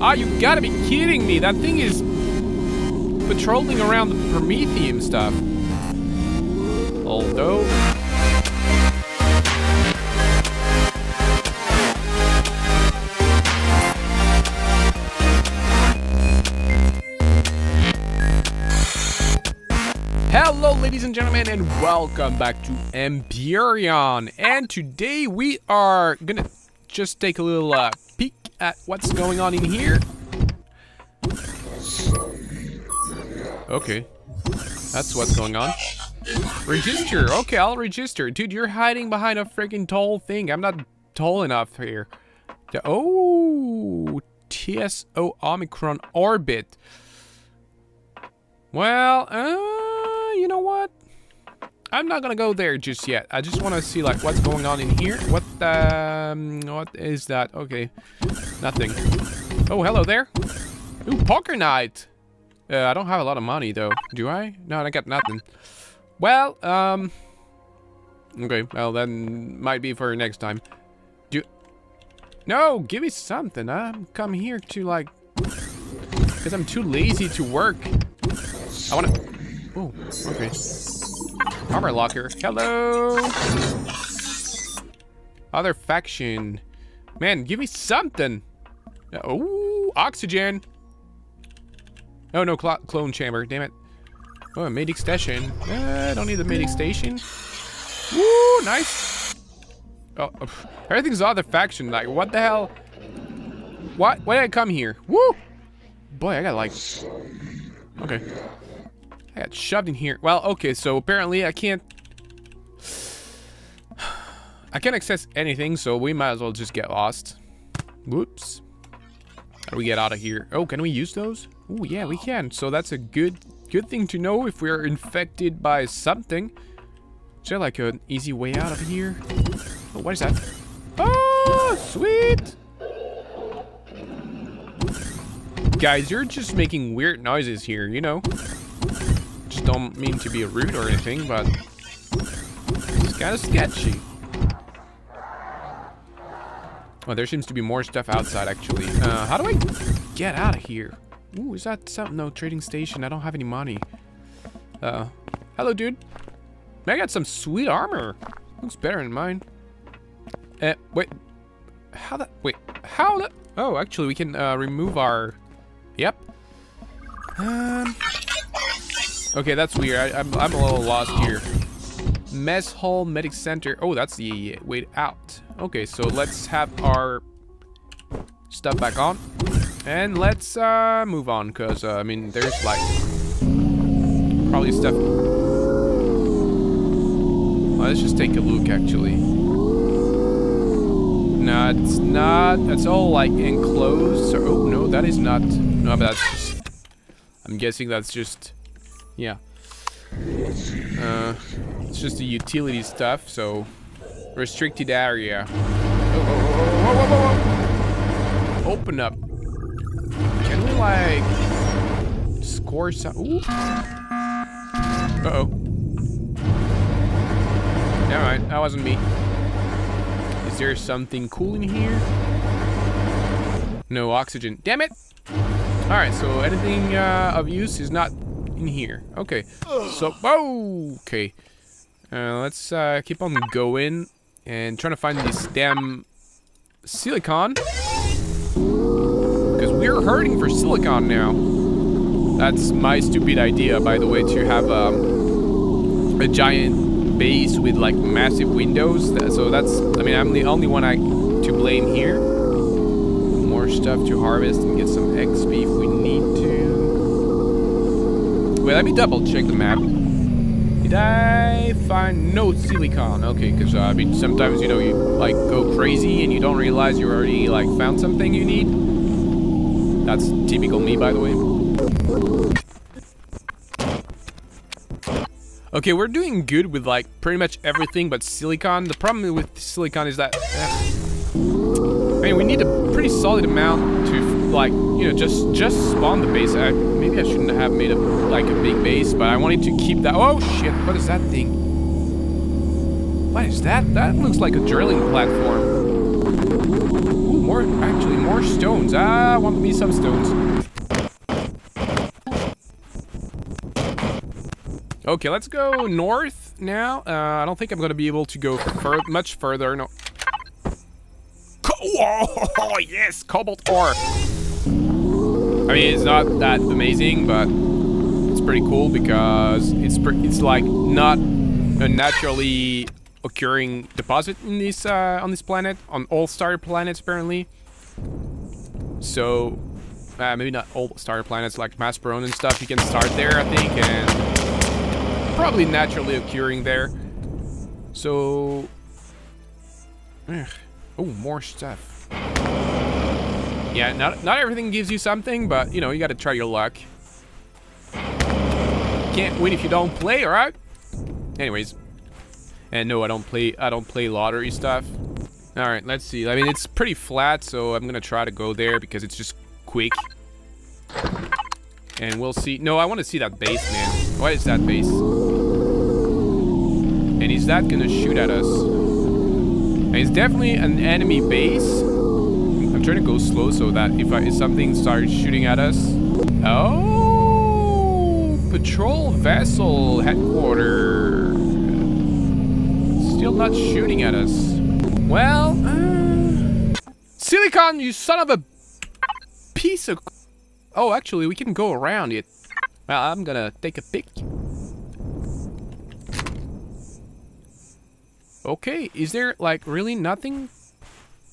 Ah, you gotta be kidding me. That thing is patrolling around the Promethium stuff. Although... Hello ladies and gentlemen and welcome back to Empyrion and today we are gonna just take a little uh, at what's going on in here. Okay, that's what's going on. Register, okay I'll register. Dude, you're hiding behind a freaking tall thing. I'm not tall enough here. Oh, TSO Omicron Orbit. Well, uh, you know what? I'm not gonna go there just yet. I just want to see like what's going on in here. What um, what is that? Okay, nothing. Oh, hello there. Ooh, poker night. Uh, I don't have a lot of money though. Do I? No, I got nothing. Well, um, okay. Well, then might be for next time. Do. No, give me something. I'm come here to like, because I'm too lazy to work. I wanna. Oh, okay. Armor locker. Hello. Other faction. Man, give me something. Oh, oxygen. Oh no, cl clone chamber. Damn it. Oh, a medic station. Uh, I don't need the medic station. Woo, nice. Oh, everything's other faction. Like, what the hell? What? Why did I come here? Woo! Boy, I got like. Okay. I got shoved in here. Well, okay, so apparently I can't... I can't access anything, so we might as well just get lost. Whoops. How do we get out of here? Oh, can we use those? Oh, yeah, we can. So that's a good good thing to know if we're infected by something. Is there like an easy way out of here? Oh, what is that? Oh, sweet! Guys, you're just making weird noises here, you know? Don't mean to be rude or anything, but it's kind of sketchy. Oh, there seems to be more stuff outside, actually. Uh, how do I get out of here? Ooh, is that something? No, trading station. I don't have any money. Uh, hello, dude. Man, I got some sweet armor. Looks better than mine. Uh, wait. How that? Wait. How that? Oh, actually, we can uh, remove our Yep. Um. Okay, that's weird. I, am I'm, I'm a little lost here. Mess hall medic center. Oh, that's the way out. Okay, so let's have our stuff back on. And let's uh, move on, because, uh, I mean, there's like probably stuff. Well, let's just take a look, actually. No, it's not. It's all like enclosed. So, oh, no, that is not. No, but that's just... I'm guessing that's just... Yeah. Uh, it's just the utility stuff, so... Restricted area. Oh, oh, oh, oh, Open up. Can we, like... Score some... Ooh. Uh-oh. Never mind, that wasn't me. Is there something cool in here? No oxygen. Damn it! Alright, so anything uh, of use is not in here. Okay. So, oh, okay. Uh, let's uh, keep on going and trying to find this damn silicon. Because we're hurting for silicon now. That's my stupid idea, by the way, to have um, a giant base with like massive windows. So that's, I mean, I'm the only one I to blame here more stuff to harvest and get some XP Wait, let me double check the map. Did I find no silicon? Okay, because uh, I mean, sometimes, you know, you like go crazy and you don't realize you already like found something you need. That's typical me, by the way. Okay, we're doing good with like pretty much everything but silicon. The problem with silicon is that eh, I mean, we need a pretty solid amount to, like, you know, just just spawn the base. I, maybe I shouldn't have made a like a big base, but I wanted to keep that. Oh shit! What is that thing? What is that? That looks like a drilling platform. Ooh, more, actually, more stones. Ah, I want me some stones. Okay, let's go north now. Uh, I don't think I'm to be able to go fur much further. No. Oh, yes, cobalt ore. I mean, it's not that amazing, but it's pretty cool because it's it's like not a naturally occurring deposit in this uh, on this planet, on all star planets apparently. So, uh, maybe not all star planets like Masperon and stuff. You can start there, I think, and probably naturally occurring there. So, ugh. oh, more stuff. Yeah, not, not everything gives you something, but, you know, you gotta try your luck. Can't win if you don't play, alright? Anyways. And no, I don't play, I don't play lottery stuff. Alright, let's see. I mean, it's pretty flat, so I'm gonna try to go there because it's just quick. And we'll see. No, I want to see that base, man. What is that base? And is that gonna shoot at us? It's definitely an enemy base. Trying to go slow so that if, I, if something starts shooting at us... Oh! Patrol vessel headquarters. Still not shooting at us. Well, uh, Silicon, you son of a piece of... Oh, actually, we can go around it. Well, I'm gonna take a pic. Okay, is there, like, really nothing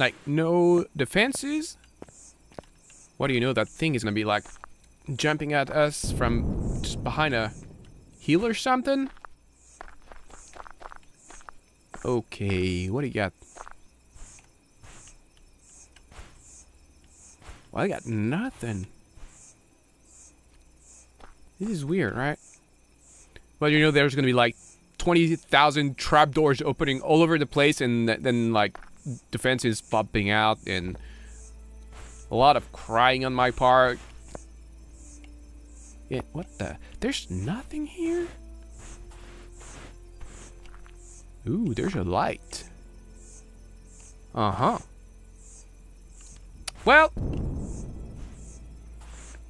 like, no defenses? What do you know? That thing is gonna be like jumping at us from just behind a hill or something? Okay, what do you got? Well, I got nothing. This is weird, right? Well, you know, there's gonna be like 20,000 trapdoors opening all over the place and then like defenses popping out and a lot of crying on my part. Yeah, what the? There's nothing here? Ooh, there's a light. Uh-huh. Well,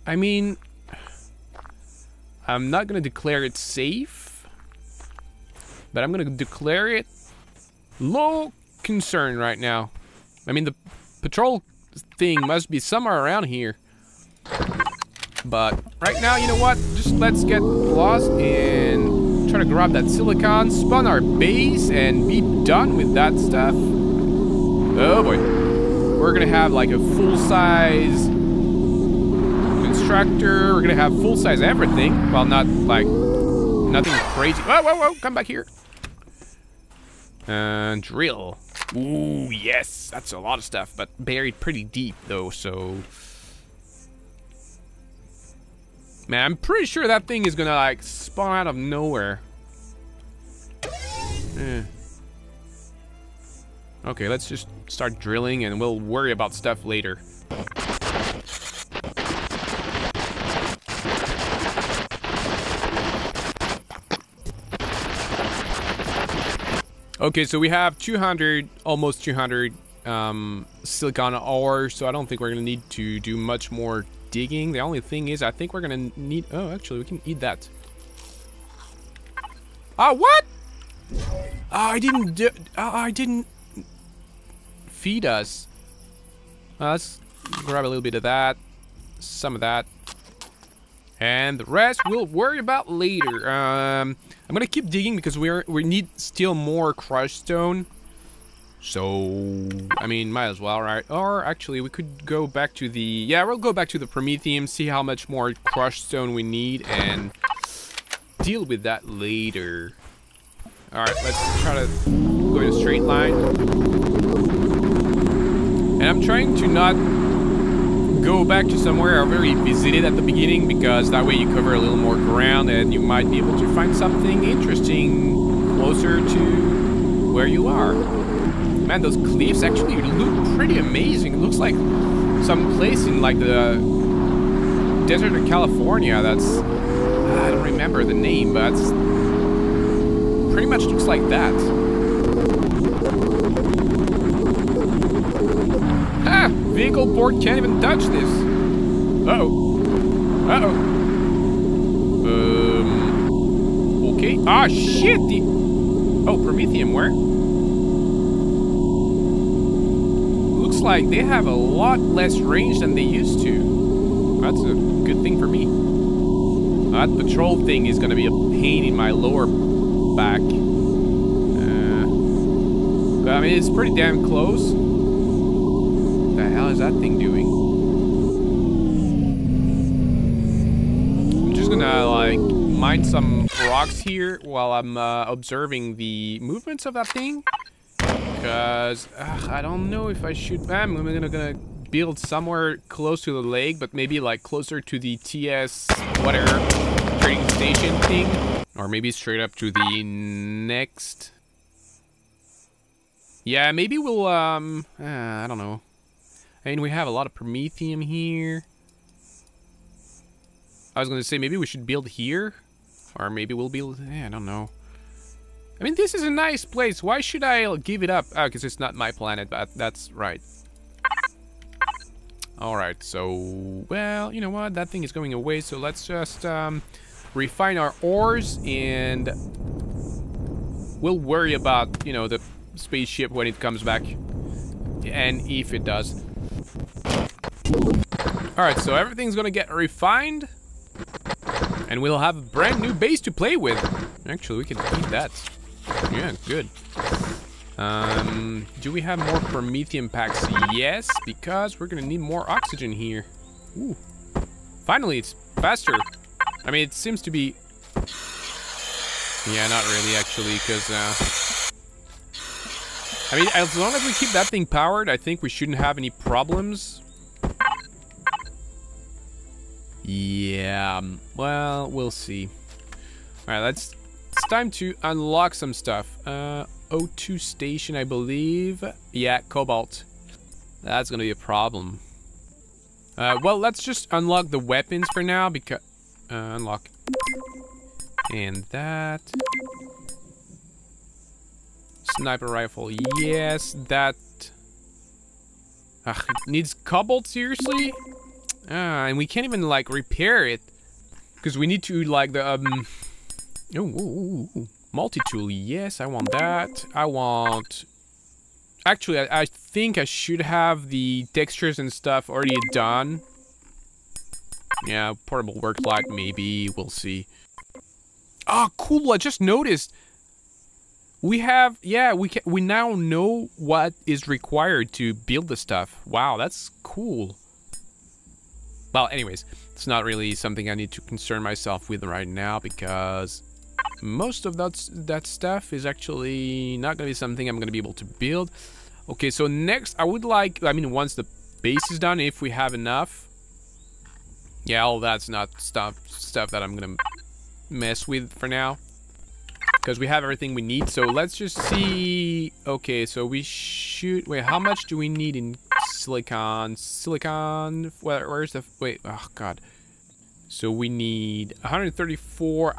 I mean, I'm not going to declare it safe, but I'm going to declare it low concern right now. I mean, the patrol thing must be somewhere around here. But right now, you know what? Just let's get lost and try to grab that silicon, spawn our base, and be done with that stuff. Oh boy. We're gonna have like a full-size constructor. We're gonna have full-size everything. Well, not like nothing crazy. Whoa, whoa, whoa! Come back here. And drill. Ooh, yes. That's a lot of stuff, but buried pretty deep, though, so... Man, I'm pretty sure that thing is gonna, like, spawn out of nowhere. Eh. Okay, let's just start drilling, and we'll worry about stuff later. Okay, so we have 200, almost 200 um, silicon ore, so I don't think we're going to need to do much more digging. The only thing is, I think we're going to need... Oh, actually, we can eat that. Ah, what? Oh, I didn't... Do, oh, I didn't feed us. Uh, let's grab a little bit of that. Some of that. And the rest we'll worry about later. Um, I'm gonna keep digging because we're we need still more crushed stone. So, I mean, might as well, right? Or actually, we could go back to the... Yeah, we'll go back to the Promethium, see how much more crushed stone we need, and deal with that later. Alright, let's try to go in a straight line. And I'm trying to not go back to somewhere I've already visited at the beginning because that way you cover a little more ground and you might be able to find something interesting closer to where you are. Man, those cliffs actually look pretty amazing. It looks like some place in like the desert of California that's... I don't remember the name, but pretty much looks like that. Board can't even touch this. Uh-oh. Uh-oh. Um. Okay. Ah, shit. The. Oh, Promethium, where? Looks like they have a lot less range than they used to. That's a good thing for me. That patrol thing is gonna be a pain in my lower back. Uh, but I mean, it's pretty damn close. Hell is that thing doing? I'm just gonna like mine some rocks here while I'm uh, observing the movements of that thing. Because I don't know if I should. I'm gonna, gonna build somewhere close to the lake, but maybe like closer to the TS whatever trading station thing, or maybe straight up to the next. Yeah, maybe we'll um. Uh, I don't know. Mean, we have a lot of Promethium here. I was gonna say maybe we should build here, or maybe we'll build. Eh, I don't know. I mean, this is a nice place. Why should I give it up? Oh, because it's not my planet, but that's right. Alright, so, well, you know what? That thing is going away, so let's just um, refine our ores and we'll worry about, you know, the spaceship when it comes back. And if it does. Alright, so everything's gonna get refined. And we'll have a brand new base to play with. Actually, we can eat that. Yeah, good. Um, do we have more Promethium packs? Yes, because we're gonna need more oxygen here. Ooh. Finally, it's faster. I mean, it seems to be... Yeah, not really, actually, because... Uh... I mean, as long as we keep that thing powered, I think we shouldn't have any problems. Yeah, um, well, we'll see. Alright, let's... It's time to unlock some stuff. Uh, O2 station, I believe. Yeah, cobalt. That's gonna be a problem. Uh, well, let's just unlock the weapons for now because... Uh, unlock. And that. Sniper rifle, yes, that... Ugh, needs cobalt, seriously? Ah, and we can't even, like, repair it. Because we need to, like, the, um... Ooh. Multi-tool, yes, I want that. I want... Actually, I, I, think I should have the textures and stuff already done. Yeah, portable work light, maybe. We'll see. Ah, oh, cool, I just noticed. We have, yeah, we can, we now know what is required to build the stuff. Wow, that's cool. Well, anyways, it's not really something I need to concern myself with right now because most of that, that stuff is actually not going to be something I'm going to be able to build. Okay, so next I would like, I mean, once the base is done, if we have enough. Yeah, all that's not stuff, stuff that I'm going to mess with for now. Because we have everything we need, so let's just see... Okay, so we should... Wait, how much do we need in silicon? Silicon... Where, where's the... Wait, oh god. So we need 134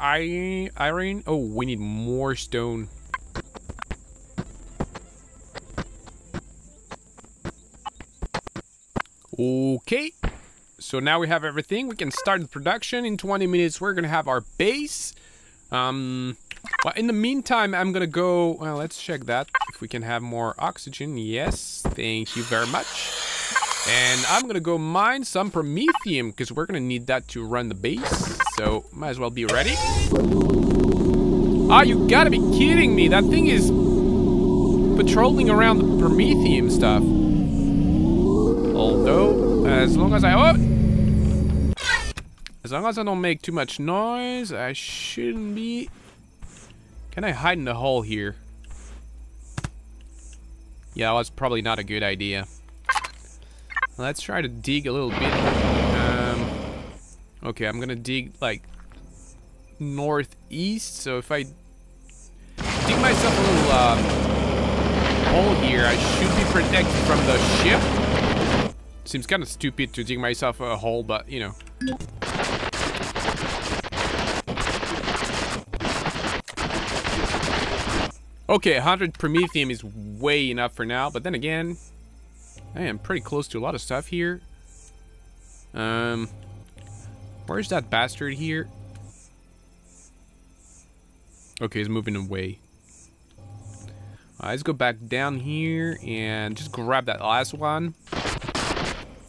iron. Oh, we need more stone. Okay. So now we have everything. We can start the production. In 20 minutes, we're to have our base. Um, well, in the meantime, I'm to go... Well, let's check that. We can have more oxygen. Yes. Thank you very much. And I'm gonna go mine some Promethium, because we're gonna need that to run the base. So, might as well be ready. Ah, oh, you gotta be kidding me. That thing is patrolling around the Promethium stuff. Although, as long as I... Oh! As long as I don't make too much noise, I shouldn't be... Can I hide in the hole here? Yeah, that was probably not a good idea. Let's try to dig a little bit. Um, okay, I'm gonna dig like northeast. So if I dig myself a little um, hole here, I should be protected from the ship. Seems kind of stupid to dig myself a hole, but you know. Okay, 100 Promethium is way enough for now, but then again, I am pretty close to a lot of stuff here. Um, where's that bastard here? Okay, he's moving away. let's go back down here and just grab that last one.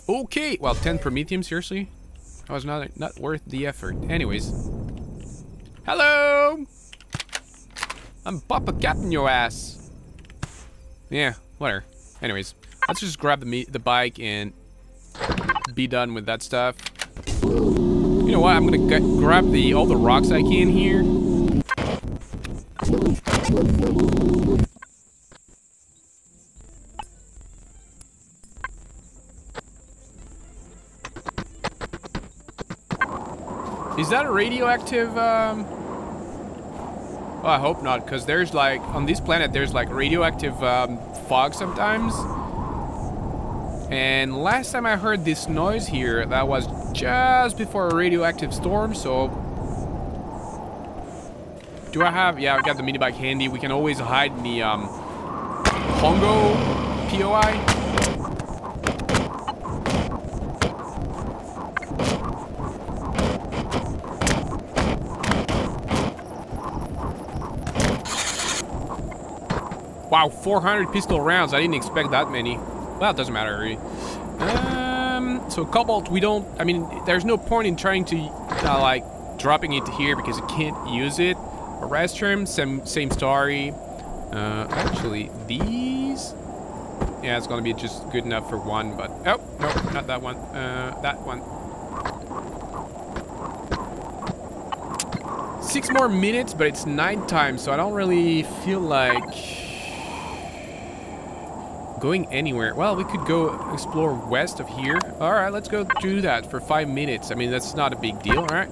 Okay, well, 10 Promethium, seriously? That was not, not worth the effort. Anyways. Hello! I'm Papa Captain your ass. Yeah, whatever. Anyways, let's just grab the the bike and be done with that stuff. You know what? I'm gonna grab the all the rocks I can here. Is that a radioactive, um... Well, I hope not, because there's like, on this planet, there's like radioactive um, fog sometimes. And last time I heard this noise here, that was just before a radioactive storm, so... Do I have... Yeah, I've got the mini bike handy. We can always hide in the, um... Hongo POI. Wow, 400 pistol rounds. I didn't expect that many. Well, it doesn't matter, really. Um, so Cobalt, we don't... I mean, there's no point in trying to, uh, like, dropping it here because you can't use it. A restroom, same, same story. Uh, actually, these... Yeah, it's gonna be just good enough for one, but... Oh, no, not that one. Uh, that one. Six more minutes, but it's nighttime, so I don't really feel like going anywhere. Well, we could go explore west of here. All right, let's go do that for five minutes. I mean, that's not a big deal, all right?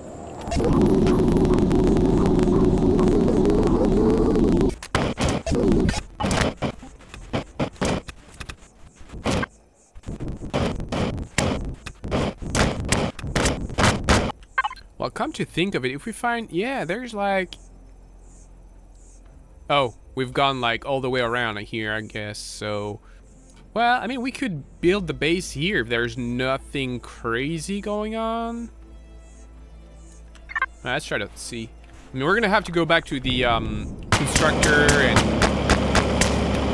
Well, come to think of it, if we find... Yeah, there's like... Oh, we've gone like all the way around here, I guess, so... Well, I mean, we could build the base here if there's nothing crazy going on. Let's try to see. I mean, we're gonna have to go back to the um, constructor and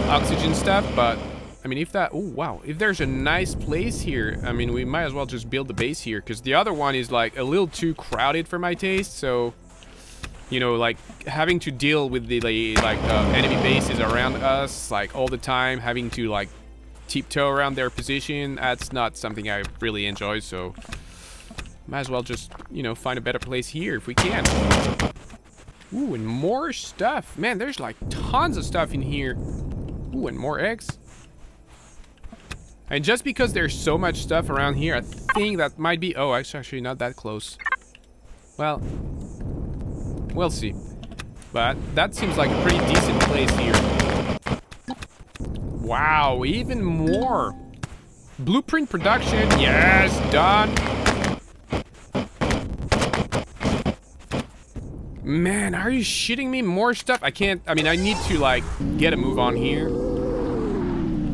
oxygen stuff, but I mean, if that, oh wow, if there's a nice place here, I mean, we might as well just build the base here, because the other one is like a little too crowded for my taste, so, you know, like having to deal with the like uh, enemy bases around us, like all the time, having to like tiptoe around their position, that's not something I really enjoy, so might as well just, you know, find a better place here if we can. Ooh, and more stuff. Man, there's like tons of stuff in here. Ooh, and more eggs. And just because there's so much stuff around here, I think that might be... Oh, it's actually not that close. Well, we'll see. But that seems like a pretty decent place here. Wow, even more. Blueprint production, yes, done. Man, are you shitting me? More stuff? I can't, I mean, I need to, like, get a move on here.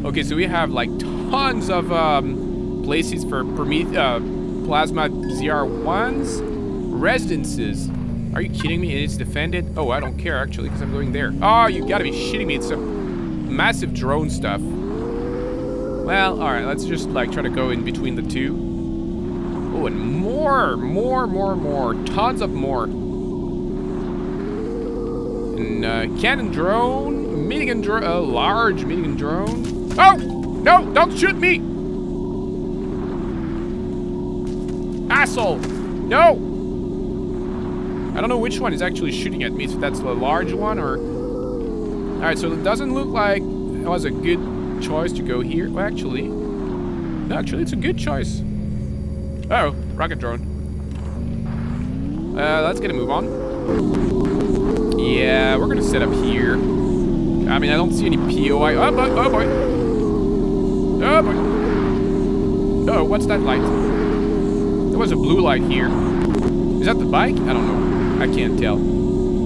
Okay, so we have, like, tons of um, places for Promethe uh, Plasma ZR1s. Residences. Are you kidding me? It's defended? Oh, I don't care, actually, because I'm going there. Oh, you gotta be shitting me. It's a massive drone stuff. Well, alright, let's just like try to go in between the two. Oh, and more, more, more, more. Tons of more. And uh, cannon drone, minigun drone, a large minigun drone. Oh! No, don't shoot me! Asshole! No! I don't know which one is actually shooting at me, if that's the large one or Alright, so it doesn't look like it was a good choice to go here. Well, actually, actually, it's a good choice. Oh, rocket drone. Uh, let's get a move on. Yeah, we're gonna set up here. I mean, I don't see any POI. Oh, boy, oh boy. Oh boy. Oh, what's that light? There was a blue light here. Is that the bike? I don't know. I can't tell.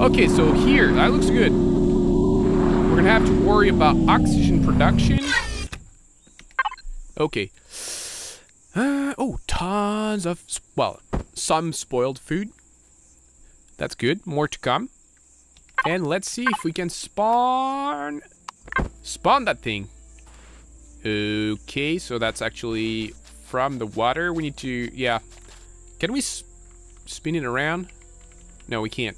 Okay, so here, that looks good. We're gonna have to worry about oxygen production. Okay. Uh, oh, tons of, well, some spoiled food. That's good. More to come. And let's see if we can spawn... Spawn that thing. Okay, so that's actually from the water. We need to, yeah. Can we spin it around? No, we can't.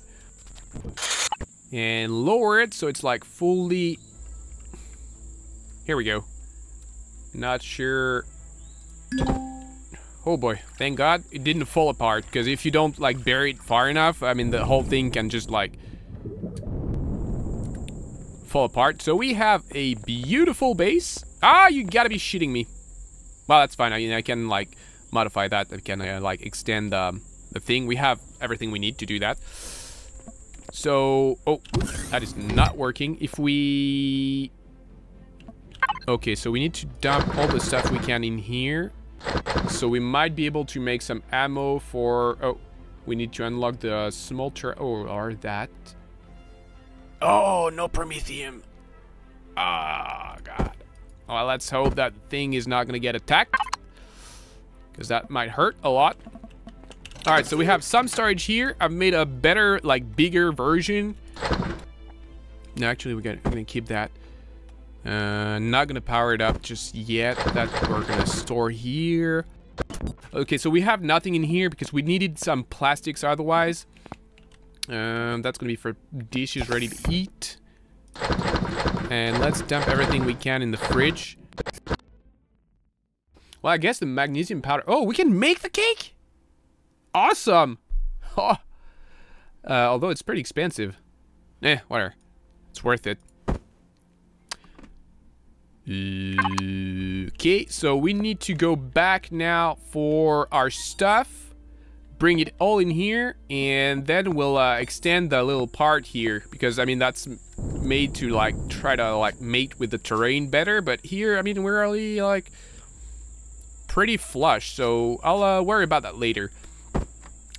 And lower it so it's like fully... Here we go. Not sure... Oh boy, thank God it didn't fall apart. Because if you don't like bury it far enough, I mean the whole thing can just like fall apart. So we have a beautiful base. Ah, you gotta be shitting me. Well, that's fine. I mean, I can like modify that. I can uh, like extend um, the thing. We have everything we need to do that. So, oh, that is not working. If we... Okay, so we need to dump all the stuff we can in here. So we might be able to make some ammo for... Oh, we need to unlock the smolter... Oh, or that. Oh, no Promethium. Ah, oh, God. Well, let's hope that thing is not going to get attacked. Because that might hurt a lot. Alright, so we have some storage here. I've made a better, like, bigger version. No, actually, we're going to keep that. Uh, not to power it up just yet. That we're to store here. Okay, so we have nothing in here because we needed some plastics otherwise. Um, that's to be for dishes ready to eat. And let's dump everything we can in the fridge. Well, I guess the magnesium powder... Oh, we can make the cake? Awesome! Uh, although it's pretty expensive. Eh, whatever. It's worth it. Okay, so we need to go back now for our stuff bring it all in here and then we'll uh, extend the little part here because I mean that's made to like try to like mate with the terrain better but here I mean we're already like pretty flush so I'll uh, worry about that later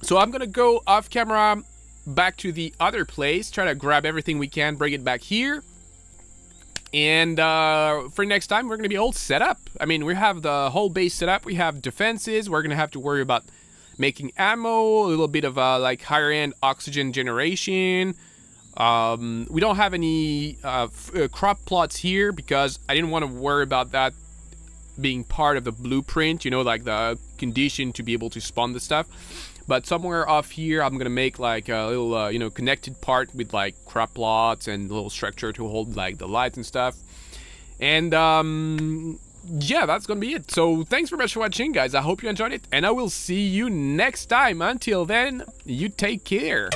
so I'm gonna go off camera back to the other place try to grab everything we can bring it back here and uh, for next time we're gonna be all set up I mean we have the whole base set up we have defenses we're gonna have to worry about making ammo, a little bit of uh, like higher end oxygen generation. Um, we don't have any uh, uh, crop plots here because I didn't want to worry about that being part of the blueprint, you know, like the condition to be able to spawn the stuff. But somewhere off here, I'm gonna make like a little, uh, you know, connected part with like crop plots and little structure to hold like the lights and stuff. And um, yeah, that's gonna be it. So thanks very much for watching, guys. I hope you enjoyed it, and I will see you next time. Until then, you take care.